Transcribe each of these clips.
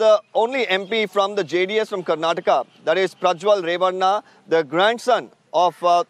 the only MP from the JDS from Karnataka, that is Prajwal Revanna, the grandson of uh,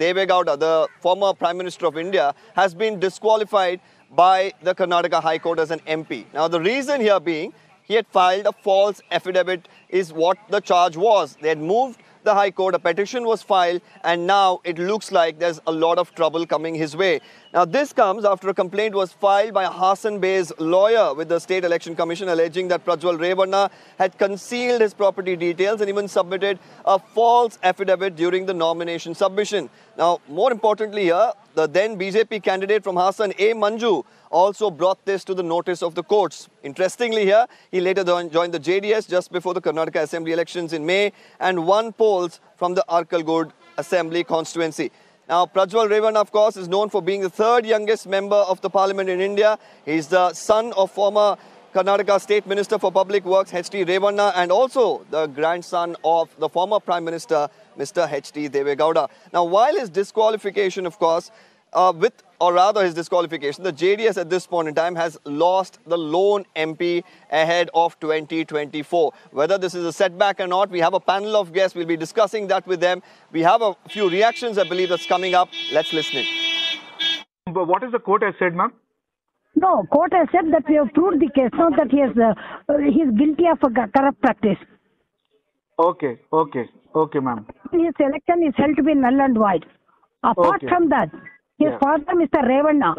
Deve Gowda, the former Prime Minister of India, has been disqualified by the Karnataka High Court as an MP. Now, the reason here being he had filed a false affidavit, is what the charge was. They had moved the High Court, a petition was filed, and now it looks like there's a lot of trouble coming his way. Now, this comes after a complaint was filed by Hassan Bey's lawyer with the State Election Commission alleging that Prajwal Revanna had concealed his property details and even submitted a false affidavit during the nomination submission. Now, more importantly here, the then BJP candidate from Hassan, A. Manju, also brought this to the notice of the courts. Interestingly here, he later joined the JDS just before the Karnataka Assembly elections in May and won polls from the Arkalgud Assembly constituency. Now, Prajwal Revanna, of course, is known for being the third youngest member of the parliament in India. He's the son of former Karnataka State Minister for Public Works, H.D. Revanna, and also the grandson of the former Prime Minister, Mr. H.D. Deve Gowda. Now, while his disqualification, of course, uh, with or rather his disqualification, the JDS at this point in time has lost the lone MP ahead of 2024. Whether this is a setback or not, we have a panel of guests. We'll be discussing that with them. We have a few reactions, I believe, that's coming up. Let's listen in. But what is the court has said, ma'am? No, court has said that we have proved the case, not that he is uh, he is guilty of a corrupt practice. Okay, okay, okay, ma'am. His election is held to be null and void. Apart Okay. from that, his Yeah. father, Mr. Revanna,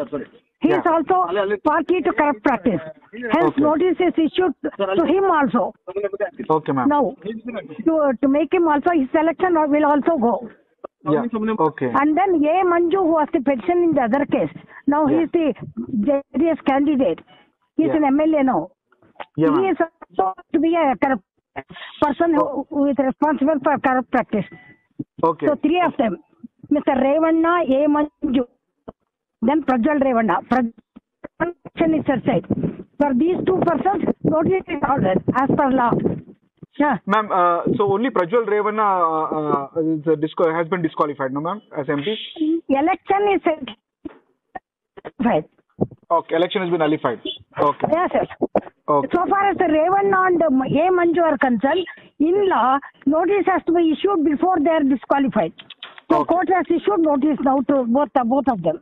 he is Yeah. also party to corrupt practice. Hence, Okay. notice is issued to him also. Okay, ma'am. Now, to, to make him also, his election will also go. Yeah. Okay. And then A. Manju, who was the petition in the other case, now he is the JDS candidate. He is Yeah. an MLA now. Yeah, he is also to be a corrupt person who, who is responsible for corrupt practice. Okay. So three of them, Mr. Revanna, A. Manju, then Prajwal Revanna. Prajwal is said. For these two persons, notice is ordered as per law. Yeah. Ma'am, uh, so only Prajwal Revanna uh, uh, uh, has been disqualified, no, ma'am, as MP? Election is right. Okay, election has been nullified. Okay. Yes, yes. Okay. So far as the Revanna and A. Manju are concerned, in law, notice has to be issued before they are disqualified. So Okay. court has issued notice now to both, both of them.